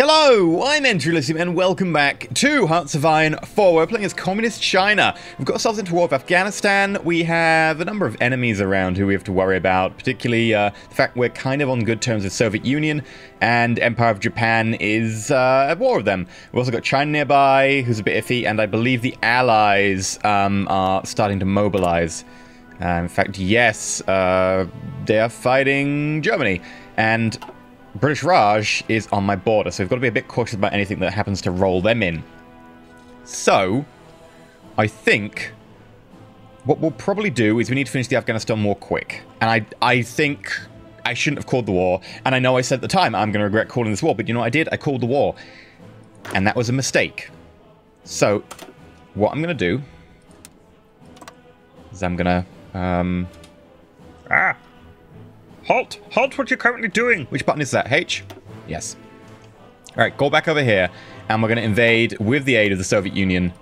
Hello, I'm EnterElysium and welcome back to Hearts of Iron 4. We're playing as Communist China. We've got ourselves into war with Afghanistan. We have a number of enemies around who we have to worry about, particularly uh, the fact we're kind of on good terms with Soviet Union and Empire of Japan is uh, at war with them. We've also got China nearby, who's a bit iffy, and I believe the Allies um, are starting to mobilize. Uh, in fact, yes, uh, they are fighting Germany. And British Raj is on my border, so we've got to be a bit cautious about anything that happens to roll them in. So, I think what we'll probably do is we need to finish the Afghanistan war quick. And I, I think I shouldn't have called the war. And I know I said at the time I'm going to regret calling this war, but you know what I did? I called the war. And that was a mistake. So, what I'm going to do is I'm going to... Um, ah! Halt! Halt what you're currently doing! Which button is that? H? Yes. Alright, go back over here. And we're going to invade with the aid of the Soviet Union.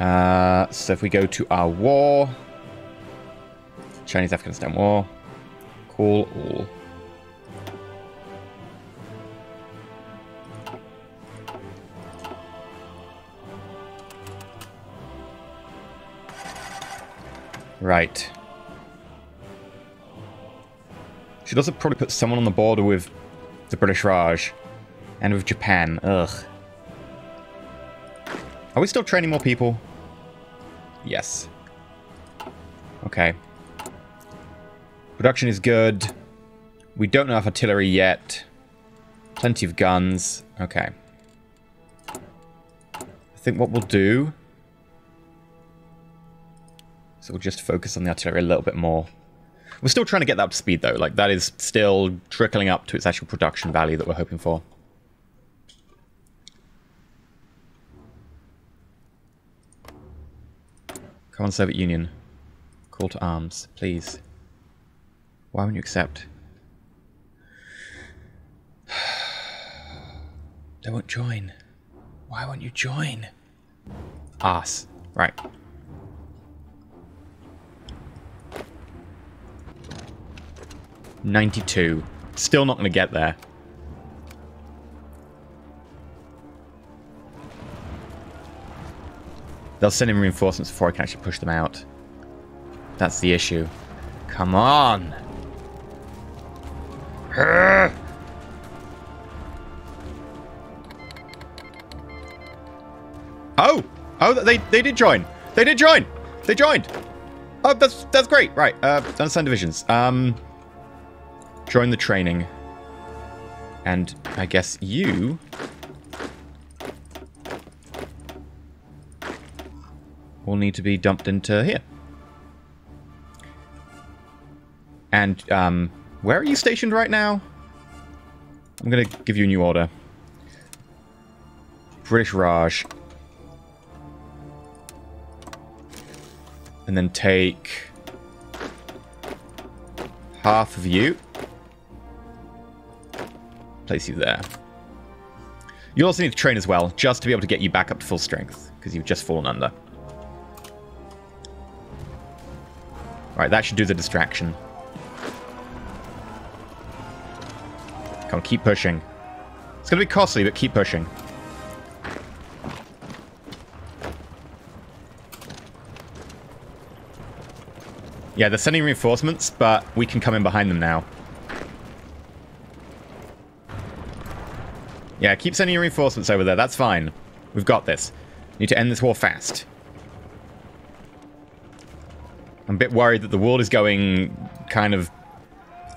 Uh, so if we go to our war... Chinese-Afghanistan war. Call all. Right. Should also probably put someone on the border with the British Raj. And with Japan. Ugh. Are we still training more people? Yes. Okay. Production is good. We don't know artillery yet. Plenty of guns. Okay. I think what we'll do... So we'll just focus on the artillery a little bit more. We're still trying to get that up to speed, though. Like, that is still trickling up to its actual production value that we're hoping for. Come on, Soviet Union. Call to arms, please. Why won't you accept? They won't join. Why won't you join? Ass. Right. 92. Still not going to get there. They'll send in reinforcements before I can actually push them out. That's the issue. Come on! Oh! Oh, they, they did join! They did join! They joined! Oh, that's that's great. Right, uh, understand divisions. Um, join the training. And I guess you... will need to be dumped into here. And, um, where are you stationed right now? I'm to give you a new order. British Raj. And then take half of you place you there. You also need to train as well, just to be able to get you back up to full strength, because you've just fallen under. Alright, that should do the distraction. Come on, keep pushing. It's going to be costly, but keep pushing. Yeah, they're sending reinforcements, but we can come in behind them now. Yeah, keep sending your reinforcements over there. That's fine. We've got this. Need to end this war fast. I'm a bit worried that the world is going kind of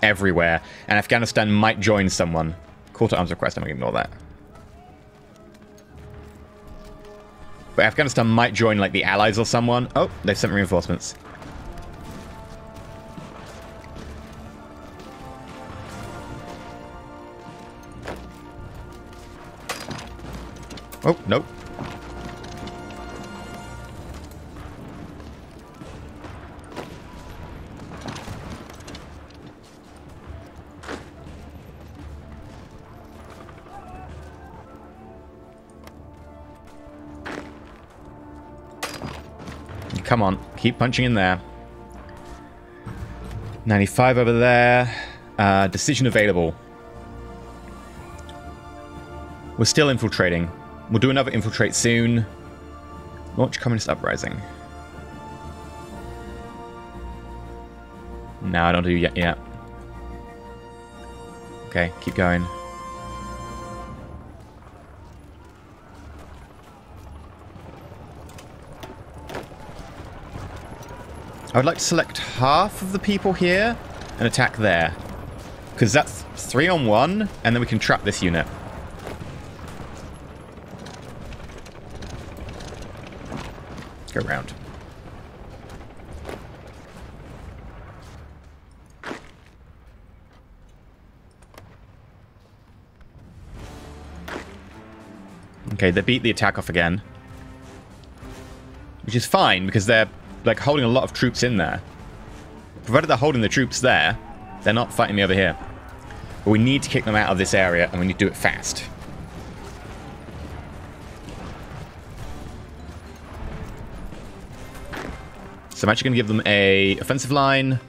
everywhere, and Afghanistan might join someone. Call to arms request, I'm going to ignore that. But Afghanistan might join, like, the Allies or someone. Oh, they've sent reinforcements. Oh, nope. Come on, keep punching in there. 95 over there. Uh, decision available. We're still infiltrating. We'll do another infiltrate soon. Launch Communist Uprising. No, I don't do yet yet. Okay, keep going. I would like to select half of the people here and attack there. Because that's three on one, and then we can trap this unit. Go round. Okay, they beat the attack off again. Which is fine, because they're like holding a lot of troops in there. Provided they're holding the troops there, they're not fighting me over here. But we need to kick them out of this area, and we need to do it fast. So I'm actually going to give them a offensive line.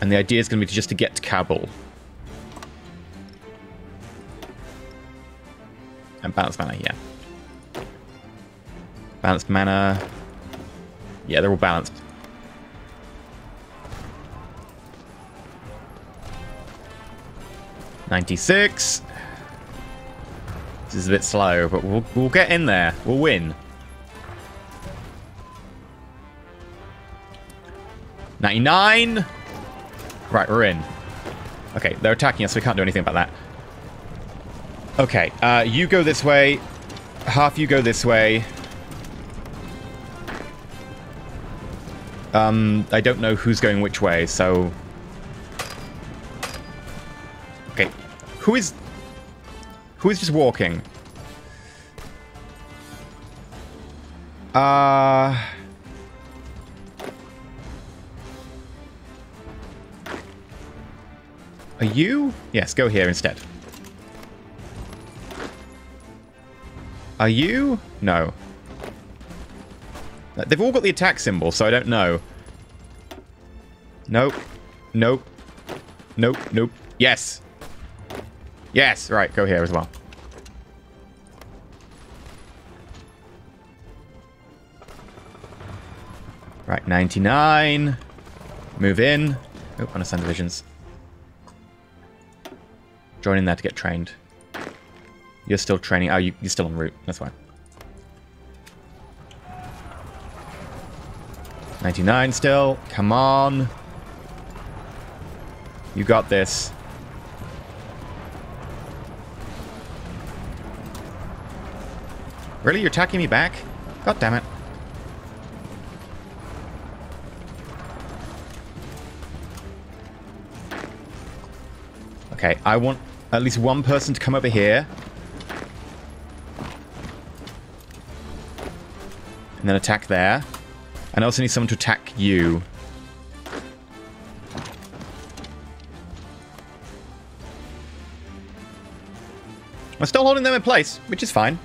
And the idea is going to be just to get to Kabul. And balanced mana, yeah. Balanced mana. Yeah, they're all balanced. Ninety-six. This is a bit slow, but we'll, we'll get in there. We'll win. 99! Right, we're in. Okay, they're attacking us, we can't do anything about that. Okay, uh, you go this way. Half you go this way. Um, I don't know who's going which way, so... Okay. Who is... Who is just walking? Uh... Are you? Yes, go here instead. Are you? No. Uh, they've all got the attack symbol, so I don't know. Nope. Nope. Nope. Nope. Yes. Yes. Right, go here as well. Right, 99. Move in. Oh, understand divisions. Join in there to get trained. You're still training. Oh, you, you're still en route. That's fine. 99 still. Come on. You got this. Really? You're attacking me back? God damn it. Okay, I want at least one person to come over here. And then attack there. And I also need someone to attack you. I'm still holding them in place, which is fine.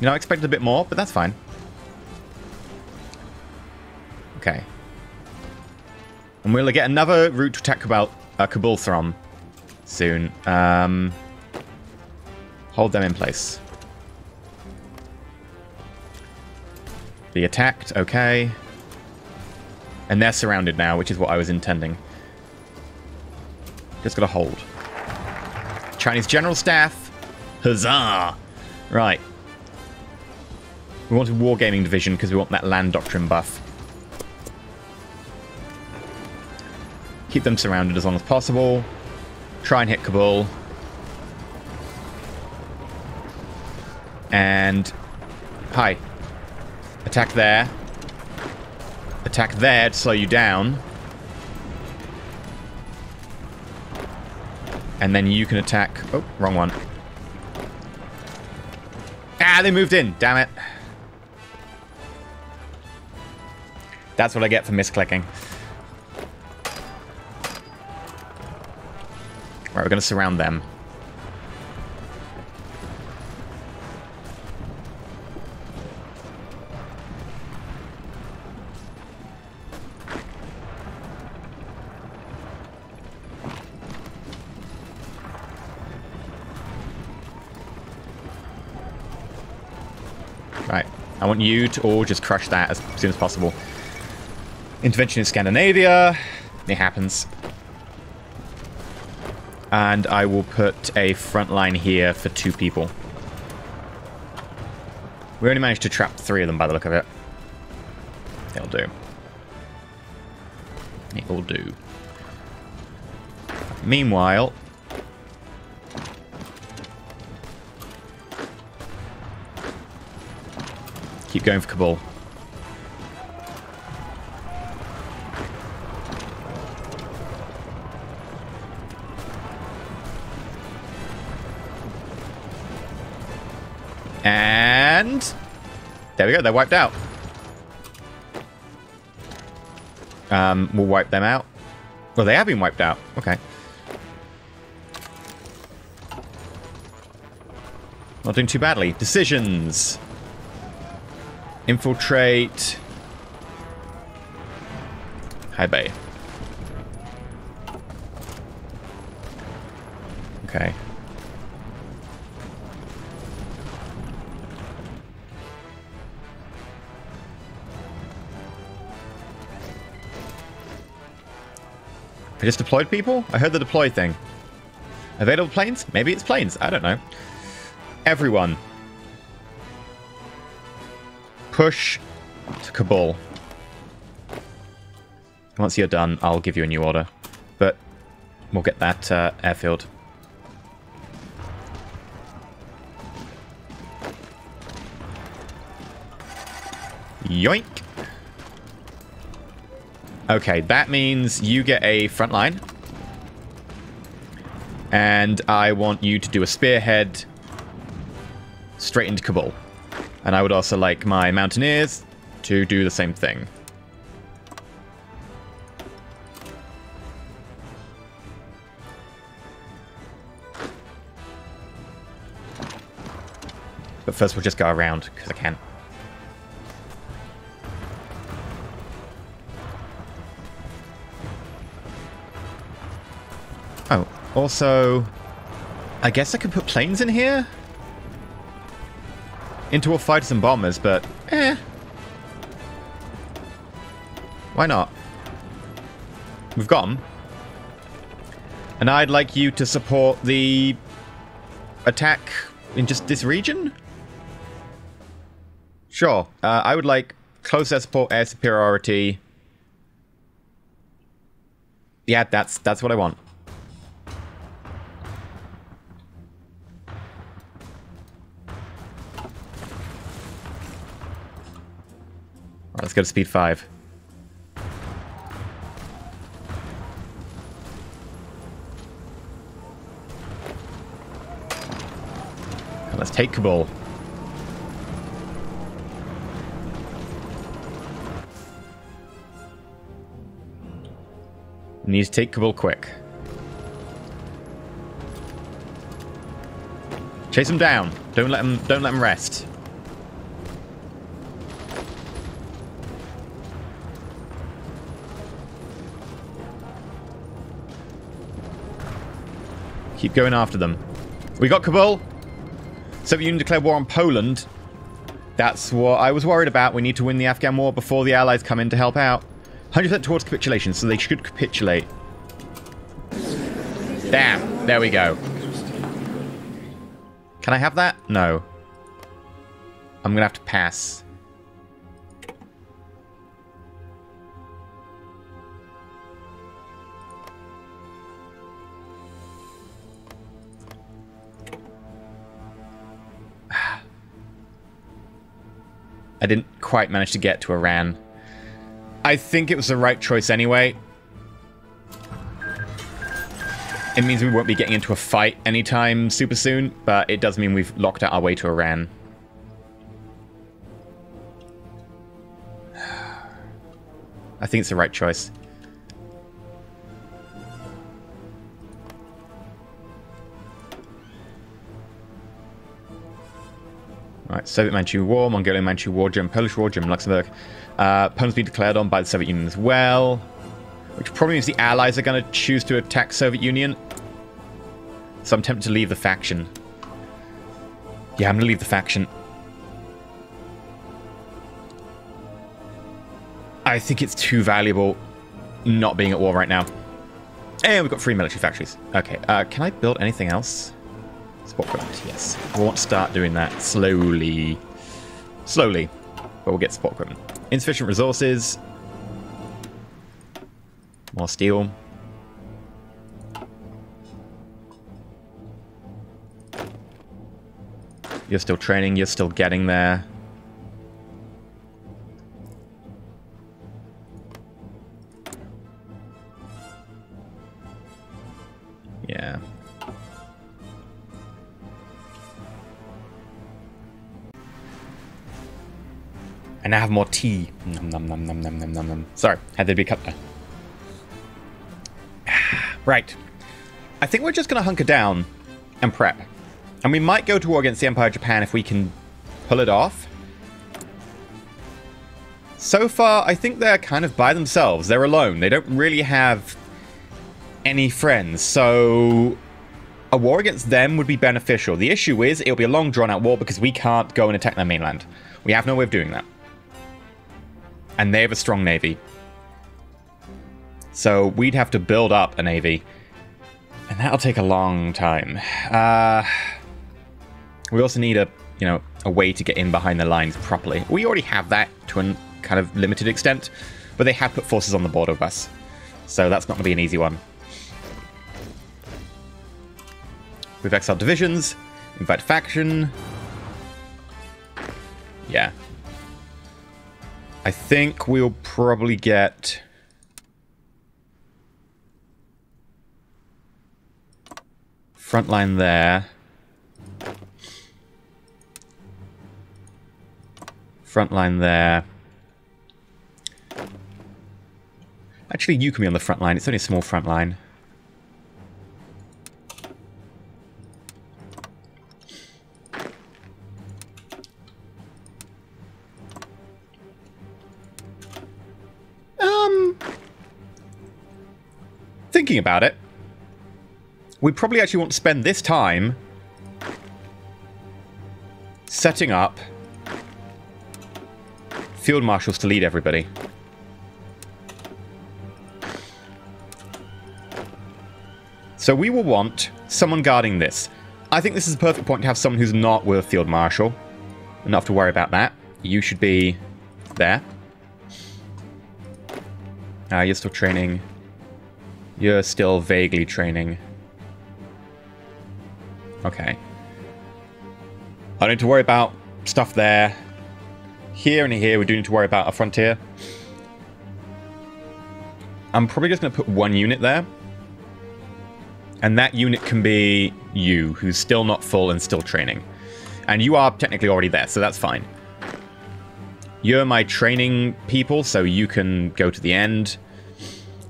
You know, I expected a bit more, but that's fine. Okay. And we'll get another route to attack Kabul, uh, Kabul from soon. Um, hold them in place. Be attacked, okay. And they're surrounded now, which is what I was intending. Just gotta hold. Chinese General Staff. Huzzah! Right. We want a Wargaming Division because we want that land doctrine buff. Keep them surrounded as long as possible. Try and hit Kabul. And... Hi. Attack there. Attack there to slow you down. And then you can attack... Oh, wrong one. Ah, they moved in. Damn it. That's what I get for misclicking. Right, we're going to surround them. Right, I want you to all just crush that as soon as possible. Intervention in Scandinavia. It happens. And I will put a front line here for two people. We only managed to trap three of them by the look of it. It'll do. It will do. Meanwhile... Keep going for Kabul. There we go, they're wiped out. Um, we'll wipe them out. Well, they have been wiped out. Okay. Not doing too badly. Decisions. Infiltrate. Hebei. Just deployed people? I heard the deploy thing. Available planes? Maybe it's planes. I don't know. Everyone. Push to Kabul. Once you're done, I'll give you a new order. But we'll get that uh, airfield. Yoink! Okay, that means you get a front line. And I want you to do a spearhead straight into Kabul. And I would also like my Mountaineers to do the same thing. But first we'll just go around, because I can. Also... I guess I could put planes in here? Into all fighters and bombers, but... Eh. Why not? We've got them. And I'd like you to support the attack in just this region? Sure. Uh, I would like close air support, air superiority. Yeah, that's that's what I want. Go to speed 5. Let's take Kabul. Need to take Kabul quick. Chase him down. Don't let him don't let him rest. Keep going after them. We got Kabul. Soviet Union declared war on Poland. That's what I was worried about. We need to win the Afghan war before the Allies come in to help out. 100% towards capitulation, so they should capitulate. Damn. There we go. Can I have that? No. I'm going to have to pass. I didn't quite manage to get to Iran. I think it was the right choice anyway. It means we won't be getting into a fight anytime super soon, but it does mean we've locked out our way to Iran. I think it's the right choice. Right, Soviet Manchu War, Mongolian Manchu War, German Polish War, German Luxembourg. Uh, Poland's been declared on by the Soviet Union as well. Which probably means the Allies are going to choose to attack Soviet Union. So I'm tempted to leave the faction. Yeah, I'm going to leave the faction. I think it's too valuable not being at war right now. And we've got three military factories. Okay, uh, can I build anything else? Support equipment, yes. We want to start doing that slowly. Slowly. But we'll get support equipment. Insufficient resources. More steel. You're still training, you're still getting there. I now have more tea. Nom, nom, nom. Sorry, had to be cut there. right. I think we're just going to hunker down and prep. And we might go to war against the Empire of Japan if we can pull it off. So far, I think they're kind of by themselves. They're alone. They don't really have any friends. So a war against them would be beneficial. The issue is it'll be a long drawn out war because we can't go and attack their mainland. We have no way of doing that. And they have a strong navy. So we'd have to build up a navy. And that'll take a long time. Uh, we also need a, you know, a way to get in behind the lines properly. We already have that to a kind of limited extent, but they have put forces on the border of us. So that's not going to be an easy one. We've exiled divisions, invite faction. Yeah. I think we'll probably get... Frontline there. Frontline there. Actually, you can be on the front line. It's only a small front line. Thinking about it, we probably actually want to spend this time setting up field marshals to lead everybody. So we will want someone guarding this. I think this is a perfect point to have someone who's not with field marshal. Enough to worry about that. You should be there. Uh, you're still training. You're still vaguely training. Okay. I don't need to worry about stuff there. Here and here, we do need to worry about a frontier. I'm probably just going to put one unit there. And that unit can be you, who's still not full and still training. And you are technically already there, so that's fine. You're my training people, so you can go to the end.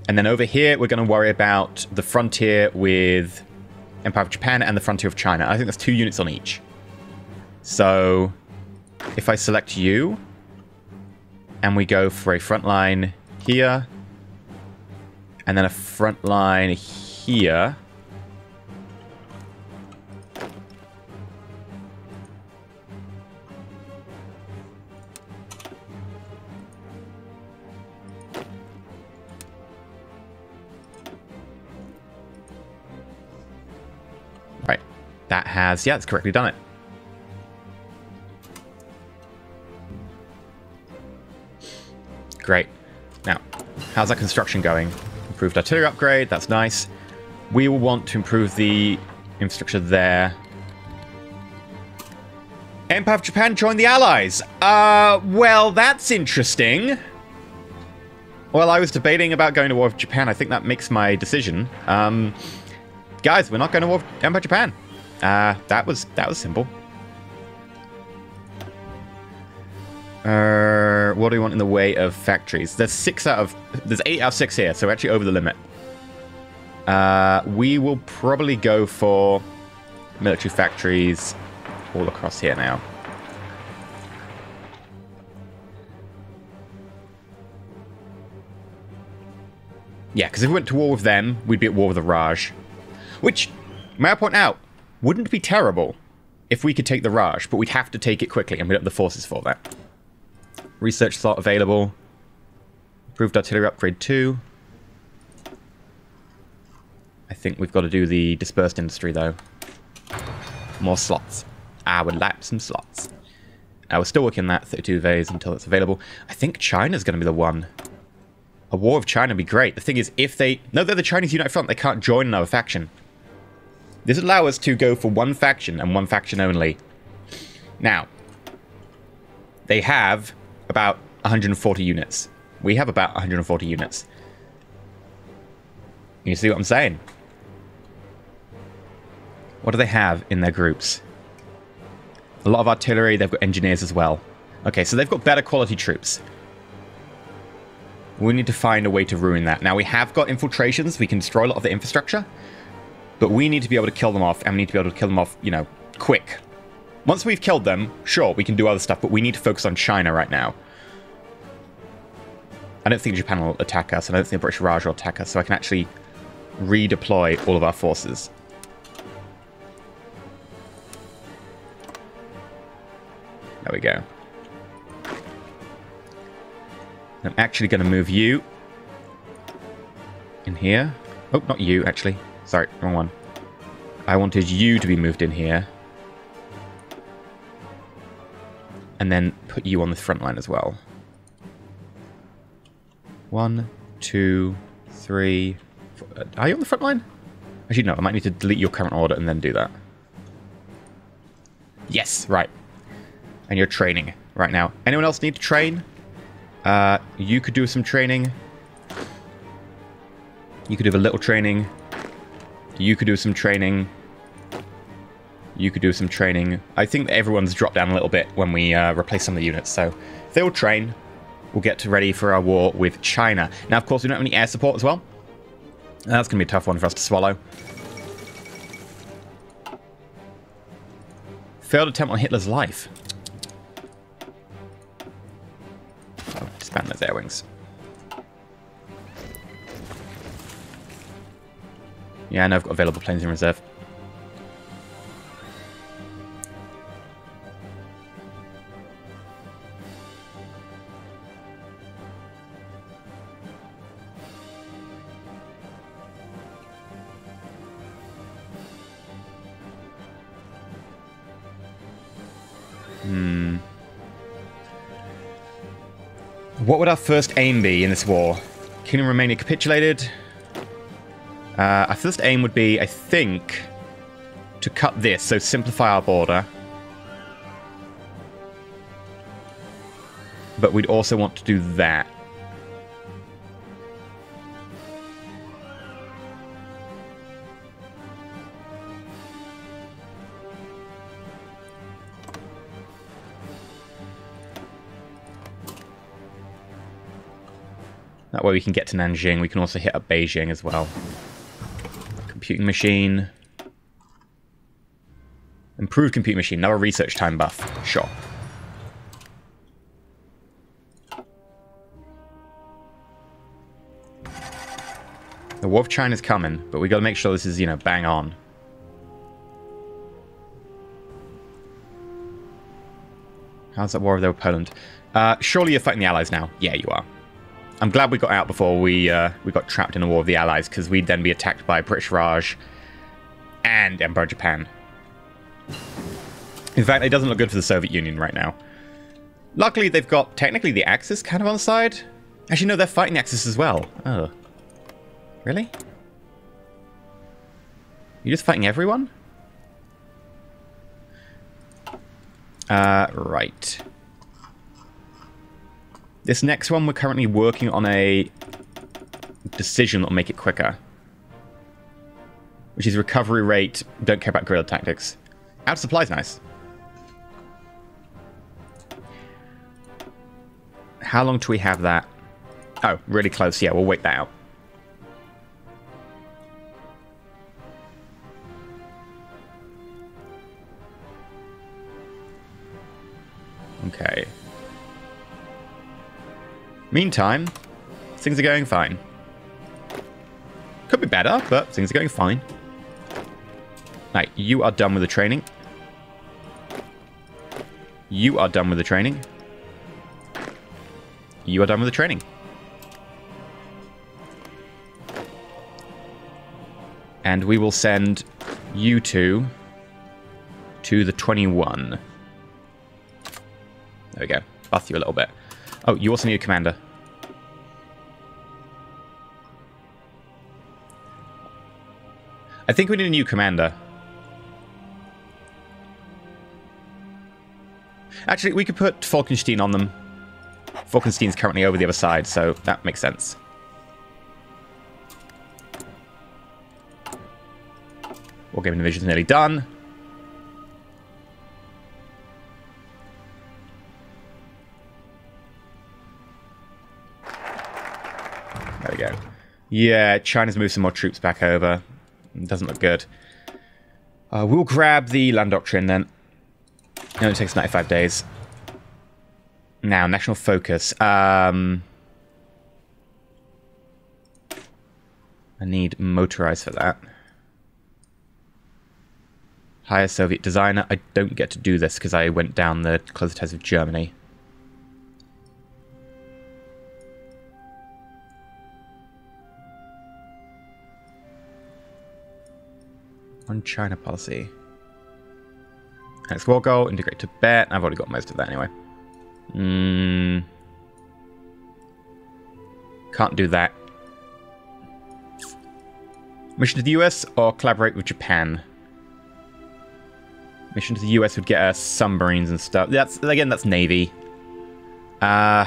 And then over here, we're going to worry about the frontier with Empire of Japan and the frontier of China. I think there's two units on each. So if I select you, and we go for a front line here, and then a front line here, That has, yeah, it's correctly done it. Great. Now, how's that construction going? Improved artillery upgrade, that's nice. We will want to improve the infrastructure there. Empire of Japan joined the Allies. Uh, well, that's interesting. Well, I was debating about going to war with Japan. I think that makes my decision. Um, guys, we're not going to war with Empire Japan. Uh, that was that was simple. Uh, what do we want in the way of factories? There's six out of there's eight out of six here, so we're actually over the limit. Uh, we will probably go for military factories all across here now. Yeah, because if we went to war with them, we'd be at war with the Raj. Which, may I point out, wouldn't be terrible if we could take the Raj, but we'd have to take it quickly, and we'd have the forces for that. Research slot available. Improved artillery upgrade 2. I think we've got to do the dispersed industry, though. More slots. I would like some slots. Uh, we're still working that 32 vase until it's available. I think China's going to be the one. A war of China would be great. The thing is, if they... No, they're the Chinese United Front. They can't join another faction. This allows us to go for one faction and one faction only. Now, they have about 140 units. We have about 140 units. You see what I'm saying? What do they have in their groups? A lot of artillery, they've got engineers as well. Okay, so they've got better quality troops. We need to find a way to ruin that. Now, we have got infiltrations. We can destroy a lot of the infrastructure. But we need to be able to kill them off, and we need to be able to kill them off, you know, quick. Once we've killed them, sure, we can do other stuff, but we need to focus on China right now. I don't think Japan will attack us, and I don't think British Raj will attack us, so I can actually redeploy all of our forces. There we go. I'm actually going to move you in here. Oh, not you, actually. Sorry, wrong one. I wanted you to be moved in here. And then put you on the front line as well. One, two, three. Uh, are you on the front line? Actually, no. I might need to delete your current order and then do that. Yes, right. And you're training right now. Anyone else need to train? Uh, you could do some training. You could do a little training. You could do some training. You could do some training. I think everyone's dropped down a little bit when we uh, replace some of the units, so if they will train, we'll get ready for our war with China. Now, of course, we don't have any air support as well. That's going to be a tough one for us to swallow. Failed attempt on Hitler's life. Oh, disband those air wings. Yeah, know I've got available planes in reserve. Hmm. What would our first aim be in this war? Kingdom Romania capitulated. Uh, our first aim would be, I think, to cut this, so simplify our border. But we'd also want to do that. That way we can get to Nanjing. We can also hit up Beijing as well. Computing machine. Improved computing machine. Now a research time buff. Sure. The War of China's coming, but we gotta make sure this is, you know, bang on. How's that war with Poland? Uh, surely you're fighting the Allies now. Yeah, you are. I'm glad we got out before we uh, we got trapped in a war of the Allies, because we'd then be attacked by British Raj and Emperor Japan. In fact, it doesn't look good for the Soviet Union right now. Luckily, they've got technically the Axis kind of on the side. Actually, no, they're fighting the Axis as well. Oh. Really? You're just fighting everyone? Uh, right. This next one, we're currently working on a decision that will make it quicker. Which is recovery rate, don't care about guerrilla tactics. Out of nice. How long do we have that? Oh, really close. Yeah, we'll wait that out. Meantime, things are going fine. Could be better, but things are going fine. Right, you are done with the training. You are done with the training. You are done with the training. And we will send you two to the 21. There we go. Buff you a little bit. Oh, you also need a commander. I think we need a new commander. Actually, we could put Falkenstein on them. Falkenstein's currently over the other side, so that makes sense. Wargaming Division's nearly done. Yeah, China's moved some more troops back over. It Doesn't look good. Uh, we'll grab the land doctrine then. It only takes 95 days. Now, national focus. Um, I need motorized for that. Hire Soviet designer. I don't get to do this because I went down the closer ties of Germany. On China policy. Next war goal, integrate Tibet. I've already got most of that anyway. Mm. Can't do that. Mission to the US or collaborate with Japan? Mission to the US would get us submarines and stuff. That's again, that's Navy. Uh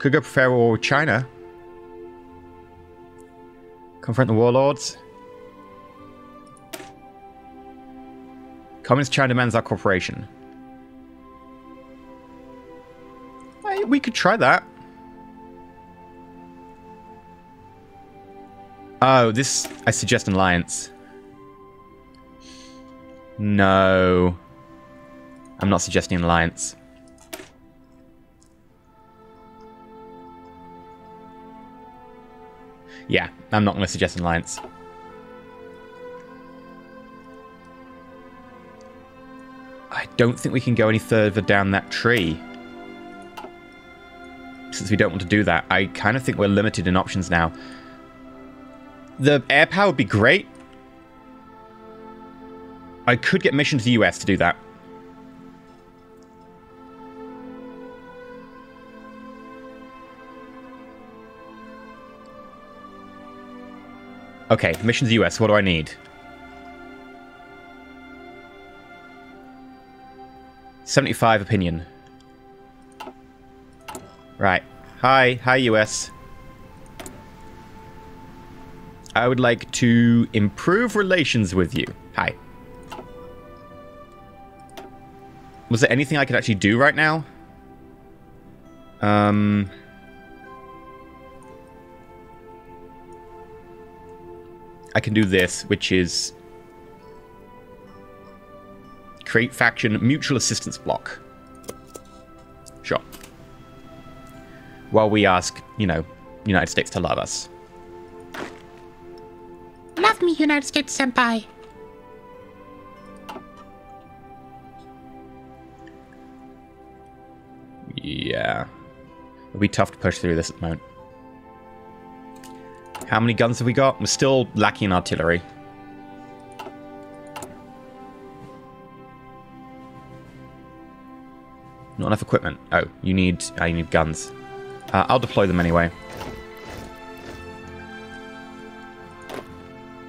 Could go war with China. Confront the warlords. Communist China demands our cooperation. we could try that. Oh, this... I suggest an alliance. No. I'm not suggesting an alliance. Yeah, I'm not going to suggest an alliance. I don't think we can go any further down that tree. Since we don't want to do that, I kind of think we're limited in options now. The air power would be great. I could get mission to the US to do that. Okay, missions US. What do I need? Seventy-five opinion. Right. Hi, hi US. I would like to improve relations with you. Hi. Was there anything I could actually do right now? Um... I can do this, which is create faction mutual assistance block. Sure. While we ask, you know, United States to love us. Love me, United States Senpai. Yeah. It'll be tough to push through this at the moment. How many guns have we got? We're still lacking in artillery. Not enough equipment. Oh, you need uh, you need guns. Uh, I'll deploy them anyway.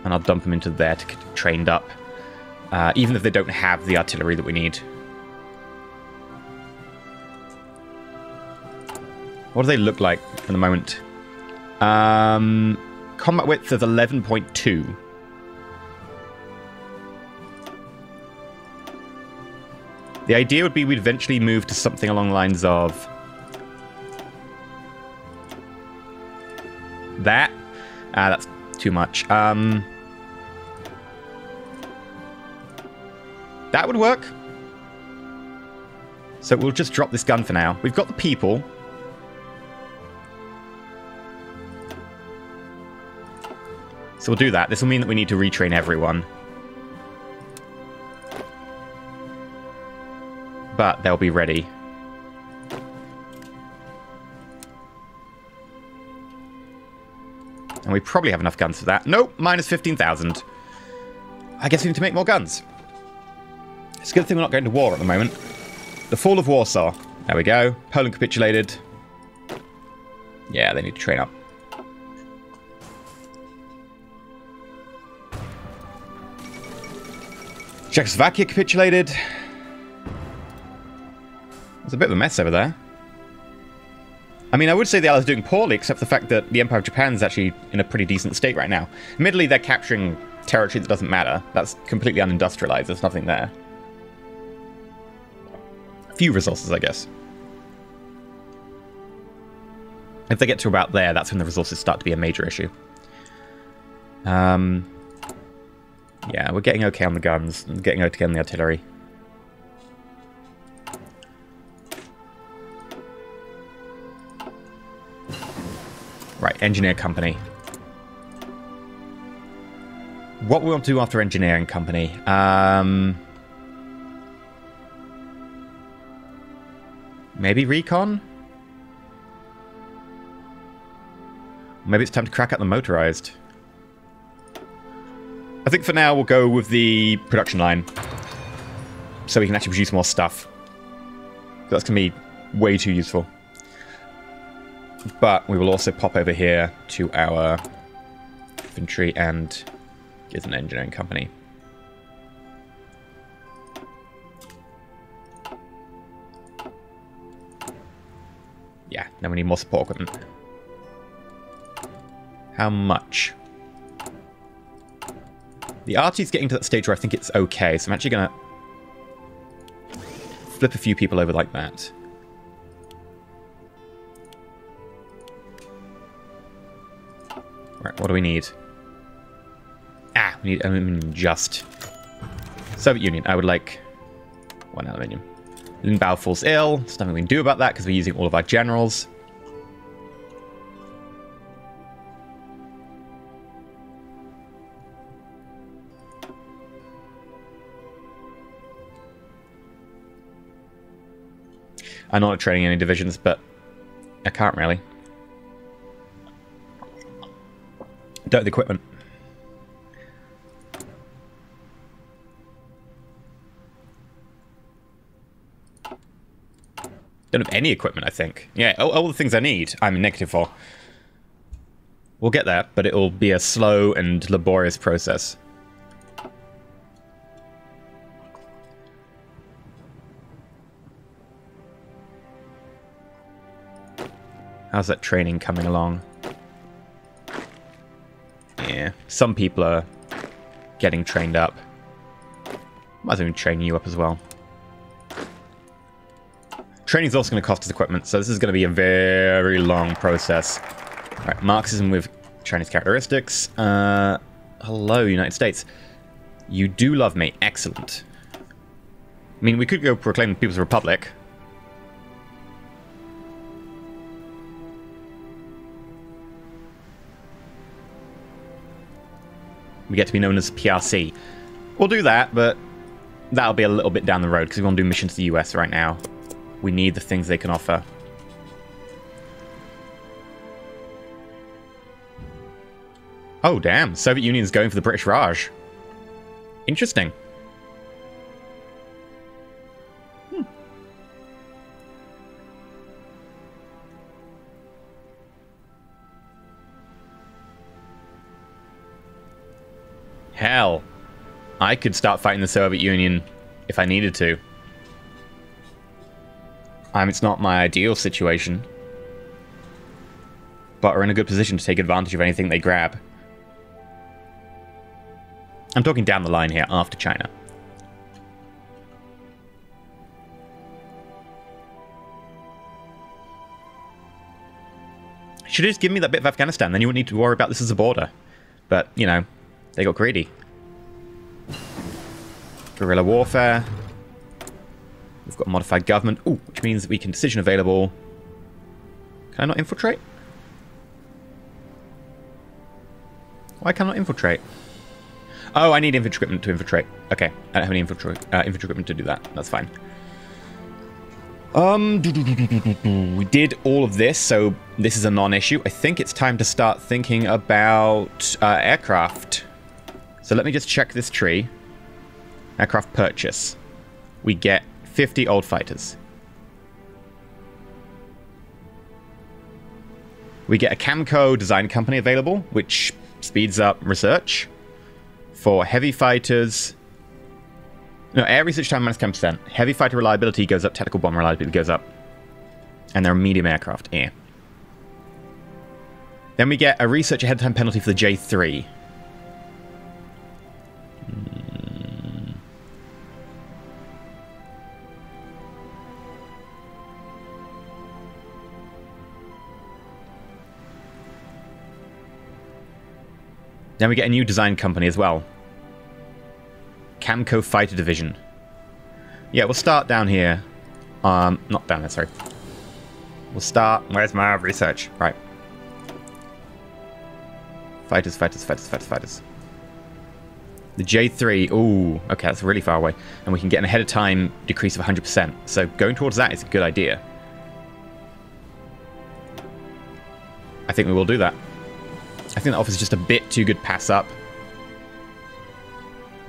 And I'll dump them into there to get trained up. Uh, even if they don't have the artillery that we need. What do they look like for the moment? Um, combat width of 11.2. The idea would be we'd eventually move to something along the lines of that. Ah, that's too much. Um, that would work. So we'll just drop this gun for now. We've got the people. So we'll do that. This will mean that we need to retrain everyone. but they'll be ready. And we probably have enough guns for that. Nope, minus 15,000. I guess we need to make more guns. It's a good thing we're not going to war at the moment. The fall of Warsaw. There we go. Poland capitulated. Yeah, they need to train up. Czechoslovakia capitulated. There's a bit of a mess over there. I mean, I would say the Allies are doing poorly, except for the fact that the Empire of Japan is actually in a pretty decent state right now. Admittedly, they're capturing territory that doesn't matter. That's completely unindustrialized. There's nothing there. Few resources, I guess. If they get to about there, that's when the resources start to be a major issue. Um, yeah, we're getting okay on the guns, getting okay on the artillery. Right, engineer company. What we want to do after engineering company? Um, maybe recon? Maybe it's time to crack out the motorized. I think for now we'll go with the production line. So we can actually produce more stuff. That's going to be way too useful. But we will also pop over here to our infantry and get an engineering company. Yeah, now we need more support equipment. How much? The is getting to that stage where I think it's okay, so I'm actually going to flip a few people over like that. Right, what do we need? Ah, we need aluminium just. Soviet Union, I would like one aluminium. Lin Biao falls ill. There's nothing we can do about that because we're using all of our generals. I'm not training any divisions, but I can't really. Don't have the equipment. Don't have any equipment, I think. Yeah, all, all the things I need, I'm negative for. We'll get there, but it'll be a slow and laborious process. How's that training coming along? Yeah, some people are getting trained up. Might as well train you up as well. Training's also going to cost us equipment, so this is going to be a very long process. Alright, Marxism with Chinese characteristics. Uh, hello, United States. You do love me. Excellent. I mean, we could go proclaim the People's Republic. We get to be known as PRC. We'll do that, but that'll be a little bit down the road because we want to do missions to the US right now. We need the things they can offer. Oh, damn. Soviet Union's going for the British Raj. Interesting. I could start fighting the Soviet Union if I needed to. Um, it's not my ideal situation. But we're in a good position to take advantage of anything they grab. I'm talking down the line here, after China. Should have just given me that bit of Afghanistan, then you wouldn't need to worry about this as a border. But, you know, they got greedy. Guerrilla warfare. We've got modified government. Ooh, which means that we can decision available. Can I not infiltrate? Why can I not infiltrate? Oh, I need infantry equipment to infiltrate. Okay, I don't have any infantry, uh, infantry equipment to do that. That's fine. Um, we did all of this, so this is a non-issue. I think it's time to start thinking about uh, aircraft. So let me just check this tree. Aircraft purchase. We get 50 old fighters. We get a Camco design company available, which speeds up research. For heavy fighters, no, air research time minus 10%. Heavy fighter reliability goes up, tactical bomb reliability goes up. And they're medium aircraft. Eh. Then we get a research ahead of time penalty for the J3. Then we get a new design company as well. Camco Fighter Division. Yeah, we'll start down here. Um, not down there, sorry. We'll start... Where's my research? Right. Fighters, fighters, fighters, fighters, fighters. The J3, ooh, okay, that's really far away. And we can get an ahead of time decrease of 100%. So going towards that is a good idea. I think we will do that. I think that offers just a bit too good pass up.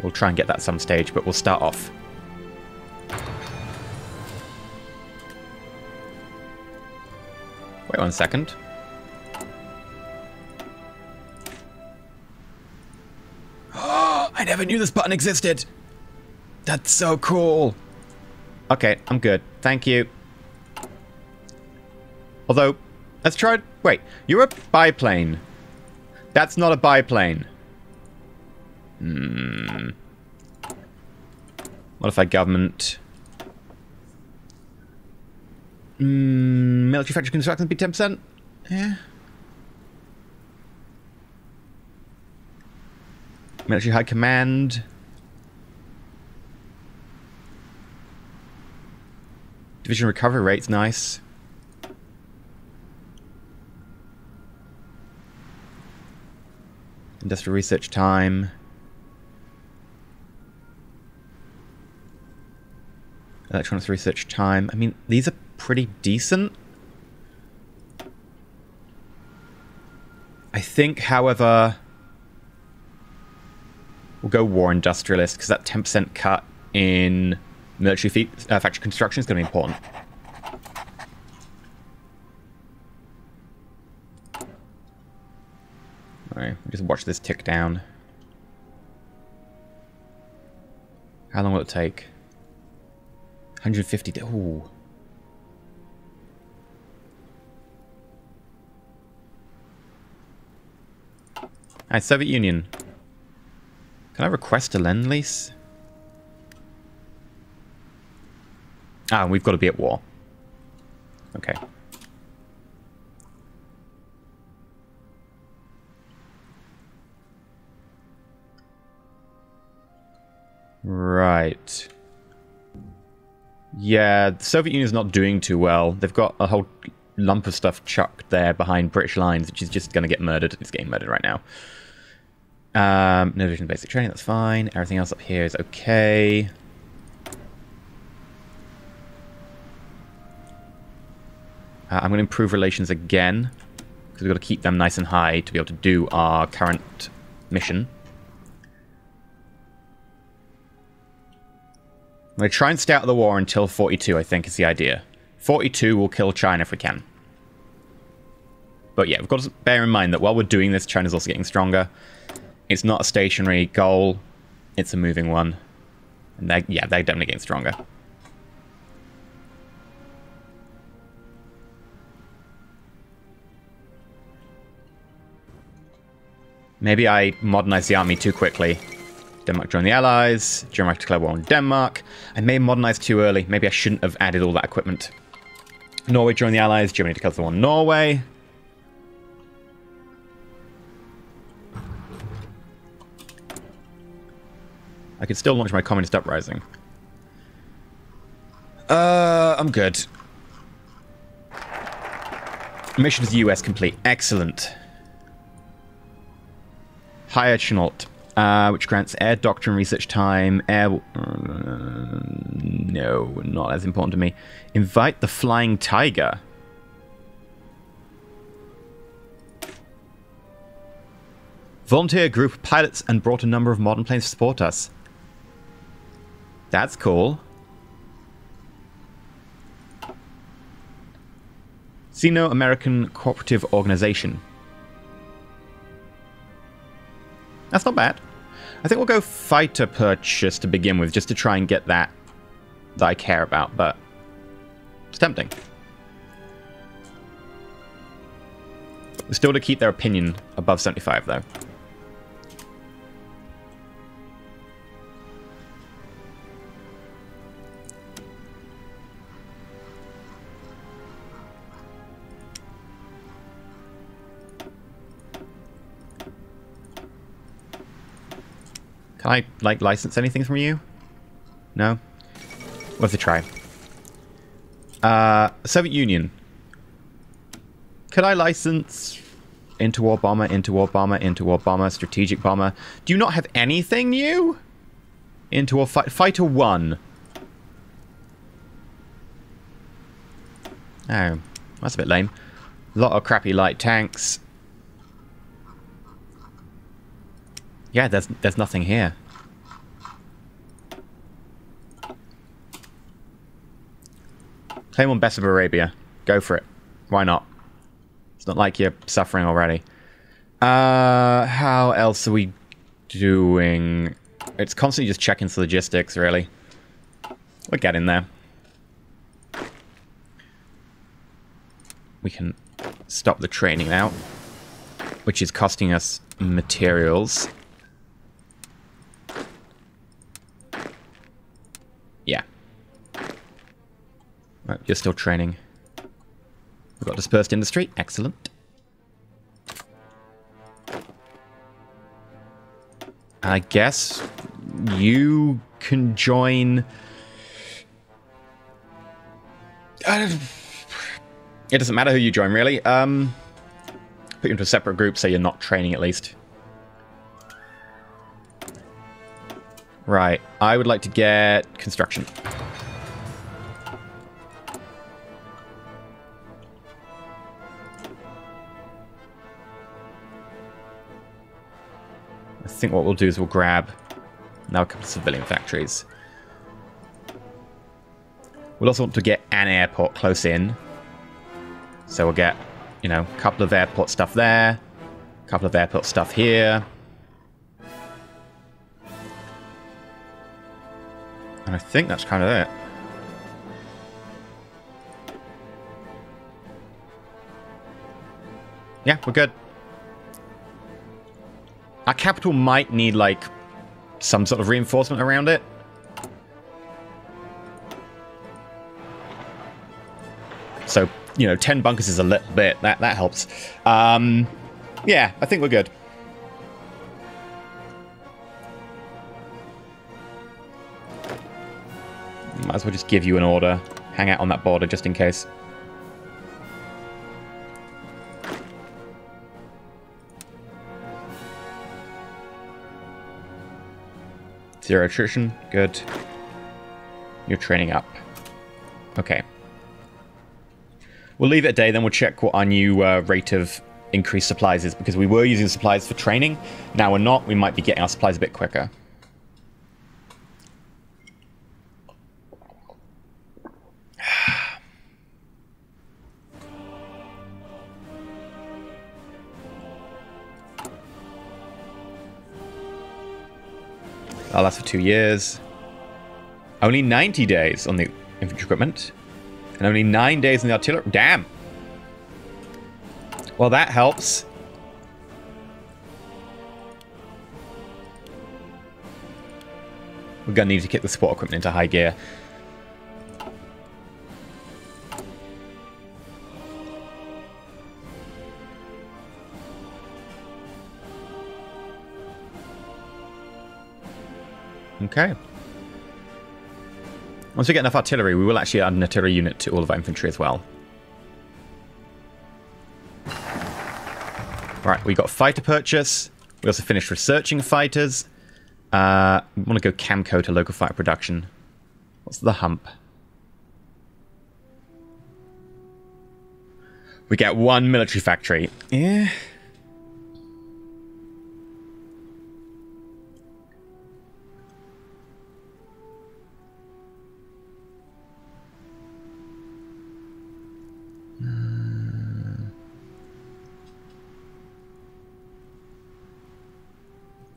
We'll try and get that some stage, but we'll start off. Wait one second. Oh, I never knew this button existed. That's so cool. Okay, I'm good. Thank you. Although, let's try... Wait, you're a biplane. That's not a biplane. Hmm. Modify government. Mm, military factory construction be 10%? Yeah. Military High Command. Division recovery rate's nice. Industrial research time. Electronics research time. I mean, these are pretty decent. I think, however, we'll go war industrialist because that 10% cut in military feet, uh, factory construction is going to be important. Just watch this tick down. How long will it take? 150. Ooh. Hi, Soviet Union. Can I request a lend lease? Ah, we've got to be at war. Okay. Right. Yeah, the Soviet Union's not doing too well. They've got a whole lump of stuff chucked there behind British lines, which is just going to get murdered. It's getting murdered right now. Um, no division basic training, that's fine. Everything else up here is okay. Uh, I'm going to improve relations again, because we've got to keep them nice and high to be able to do our current mission. I'm going to try and stay out of the war until 42, I think is the idea. 42 will kill China if we can. But yeah, we've got to bear in mind that while we're doing this, China's also getting stronger. It's not a stationary goal, it's a moving one. And they yeah, they're definitely getting stronger. Maybe I modernized the army too quickly. Denmark joined the Allies. Denmark declared war on Denmark. I may have modernized too early. Maybe I shouldn't have added all that equipment. Norway joined the Allies. Germany declared war on Norway. I could still launch my communist uprising. Uh, I'm good. Mission to the US complete. Excellent. Hire Chennault uh, which grants air doctrine research time, air... Uh, No, not as important to me. Invite the Flying Tiger. Volunteer group pilots and brought a number of modern planes to support us. That's cool. Sino American Cooperative Organization. That's not bad. I think we'll go fighter purchase to begin with, just to try and get that that I care about, but it's tempting. Still to keep their opinion above 75, though. Can I, like, license anything from you? No? Worth a try. Uh, Soviet Union. Could I license interwar bomber, interwar bomber, interwar bomber, strategic bomber? Do you not have anything new? Interwar fi fighter one. Oh, that's a bit lame. A lot of crappy light tanks. Yeah, there's there's nothing here. Claim on Bessarabia. Go for it. Why not? It's not like you're suffering already. Uh, how else are we doing? It's constantly just checking the logistics, really. We're getting there. We can stop the training now, which is costing us materials. Yeah. Right, you're still training. We've got dispersed industry. Excellent. I guess you can join... It doesn't matter who you join, really. Um, put you into a separate group so you're not training at least. Right. I would like to get construction. Think what we'll do is we'll grab now a couple of civilian factories. We'll also want to get an airport close in. So we'll get, you know, a couple of airport stuff there, a couple of airport stuff here. And I think that's kind of it. Yeah, we're good. Our capital might need, like, some sort of reinforcement around it. So, you know, 10 bunkers is a little bit. That, that helps. Um, yeah, I think we're good. Might as well just give you an order. Hang out on that border just in case. Zero attrition. Good. You're training up. Okay. We'll leave it a day, then we'll check what our new uh, rate of increased supplies is, because we were using supplies for training. Now we're not. We might be getting our supplies a bit quicker. Oh, that's for two years. Only 90 days on the infantry equipment. And only nine days on the artillery. Damn. Well, that helps. We're going to need to kick the support equipment into high gear. Okay. Once we get enough artillery, we will actually add an artillery unit to all of our infantry as well. Right, we got fighter purchase. We also finished researching fighters. Uh, we want to go Camco to local fighter production. What's the hump? We get one military factory. Yeah.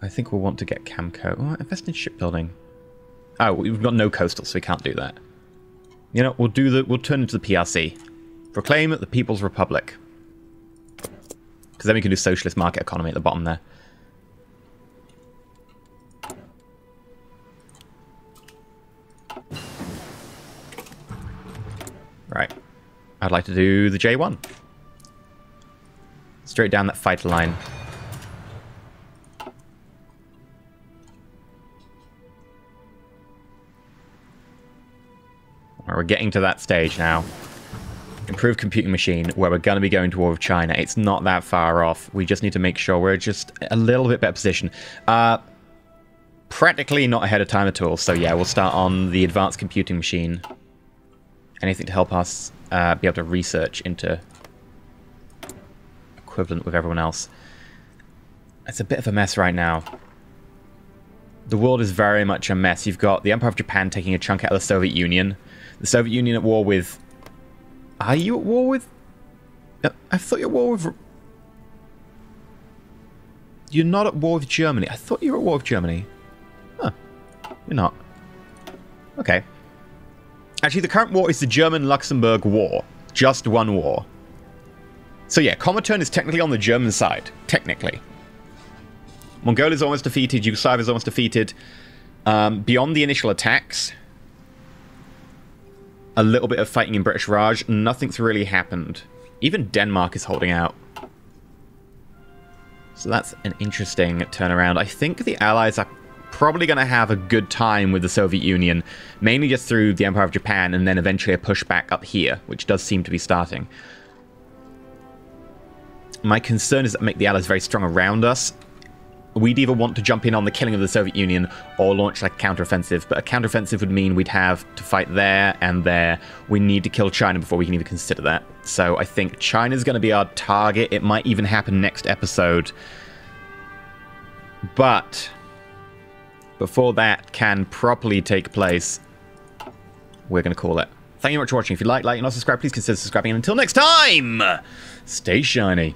I think we'll want to get Camco. Oh, invest in shipbuilding. Oh, we've got no coastal, so we can't do that. You know, we'll do the. We'll turn into the PRC. Proclaim the People's Republic. Because then we can do socialist market economy at the bottom there. Right. I'd like to do the J1. Straight down that fighter line. Getting to that stage now. Improved computing machine, where we're going to be going to war with China. It's not that far off. We just need to make sure we're just a little bit better position. Uh, practically not ahead of time at all. So yeah, we'll start on the advanced computing machine. Anything to help us uh, be able to research into equivalent with everyone else. It's a bit of a mess right now. The world is very much a mess. You've got the Empire of Japan taking a chunk out of the Soviet Union. The Soviet Union at war with... Are you at war with... Uh, I thought you were at war with... You're not at war with Germany. I thought you were at war with Germany. Huh. You're not. Okay. Actually, the current war is the German-Luxembourg War. Just one war. So yeah, Comintern is technically on the German side. Technically. Mongolia is almost defeated. Yugoslavia is almost defeated. Um, beyond the initial attacks, a little bit of fighting in British Raj. Nothing's really happened. Even Denmark is holding out. So that's an interesting turnaround. I think the Allies are probably going to have a good time with the Soviet Union, mainly just through the Empire of Japan and then eventually a pushback up here, which does seem to be starting. My concern is that make the Allies very strong around us. We'd either want to jump in on the killing of the Soviet Union or launch like a counteroffensive, but a counteroffensive would mean we'd have to fight there and there. We need to kill China before we can even consider that. So I think China's going to be our target. It might even happen next episode. But before that can properly take place, we're going to call it. Thank you very much for watching. If you like, like, and not subscribe, please consider subscribing. And until next time, stay shiny.